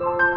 Bye.